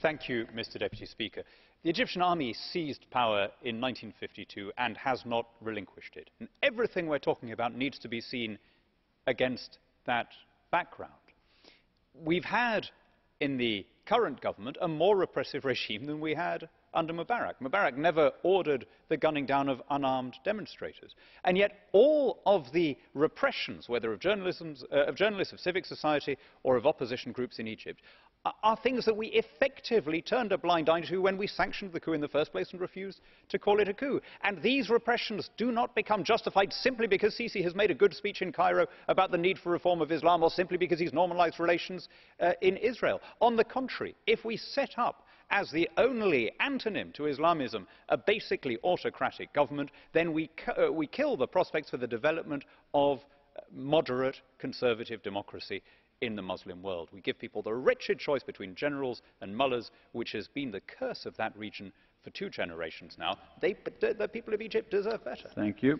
Thank you, Mr Deputy Speaker. The Egyptian army seized power in 1952 and has not relinquished it. And everything we're talking about needs to be seen against that background. We've had in the current government a more repressive regime than we had under Mubarak. Mubarak never ordered the gunning down of unarmed demonstrators. And yet all of the repressions, whether of, uh, of journalists, of civic society, or of opposition groups in Egypt, are things that we effectively turned a blind eye to when we sanctioned the coup in the first place and refused to call it a coup. And these repressions do not become justified simply because Sisi has made a good speech in Cairo about the need for reform of Islam or simply because he's normalized relations uh, in Israel. On the contrary, if we set up as the only antonym to Islamism a basically autocratic government, then we, uh, we kill the prospects for the development of moderate conservative democracy in the Muslim world. We give people the wretched choice between generals and mullahs, which has been the curse of that region for two generations now. They, the people of Egypt deserve better. Thank you.